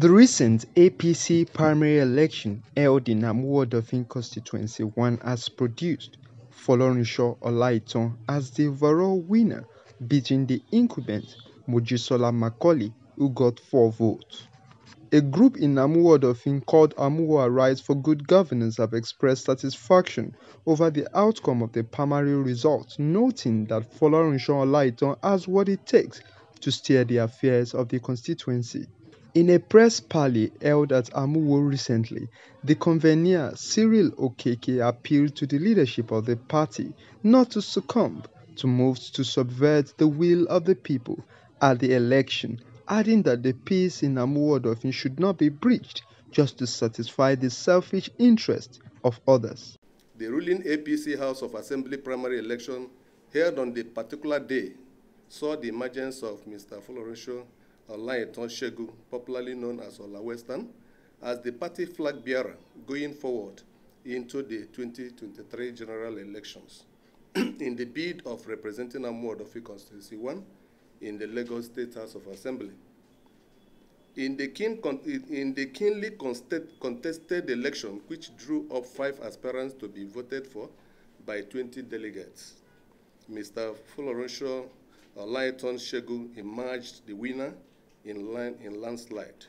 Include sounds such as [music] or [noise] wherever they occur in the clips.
The recent APC primary election held in Amuwodofin Constituency 1 has produced Folorunsho Olaitan as the overall winner, beating the incumbent Mojisola Macaulay who got four votes. A group in Amuwodofin called Amuwo Arise for Good Governance have expressed satisfaction over the outcome of the primary results, noting that Folorunsho Olaitan has what it takes to steer the affairs of the constituency. In a press parley held at Amuwo recently, the convener Cyril Okeke appealed to the leadership of the party not to succumb to moves to subvert the will of the people at the election, adding that the peace in Amuwo should not be breached just to satisfy the selfish interests of others. The ruling APC House of Assembly primary election held on the particular day saw the emergence of Mr. Folorunsho Olaitan Shegu, popularly known as Ola Western, as the party flag bearer going forward into the 2023 general elections [clears throat] in the bid of representing Amuwo Odofin Constituency 1 in the Lagos State House of Assembly. In the, keen in the keenly contested election, which drew up five aspirants to be voted for by 20 delegates, Mr. Folorunsho Olaitan Shegu emerged the winner in, land, in landslide,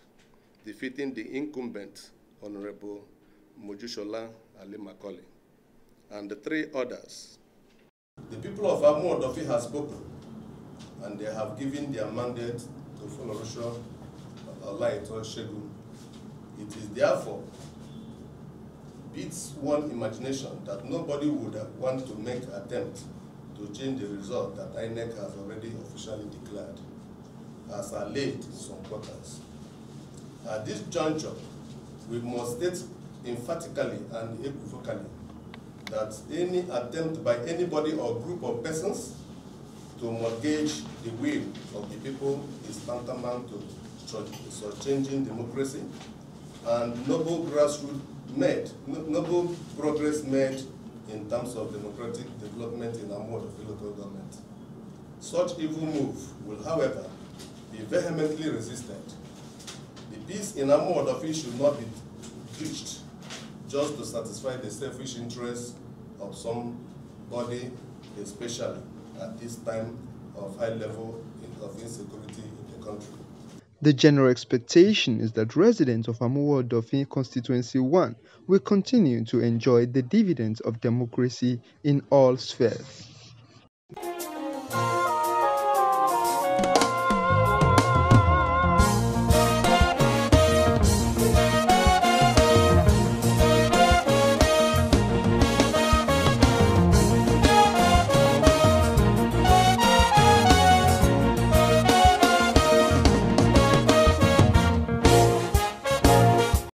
defeating the incumbent Honorable Mojisola Ali Macaulay and the three others. The people of Amuwo Odofin have spoken and they have given their mandate to Folorunsho uh, Olaitan Shegu. It is therefore beats one imagination that nobody would want to make attempt to change the result that INEC has already officially declared as alleged in some quarters. At this juncture, we must state emphatically and equivocally that any attempt by anybody or group of persons to mortgage the will of the people is tantamount to changing democracy and noble grassroots made, noble progress made in terms of democratic development in our mode of local government. Such evil move will, however, be vehemently resisted. The peace in Amuwo Odofin should not be breached just to satisfy the selfish interests of somebody, especially at this time of high level of insecurity in the country. The general expectation is that residents of Amuwo Odofin Constituency 1 will continue to enjoy the dividends of democracy in all spheres.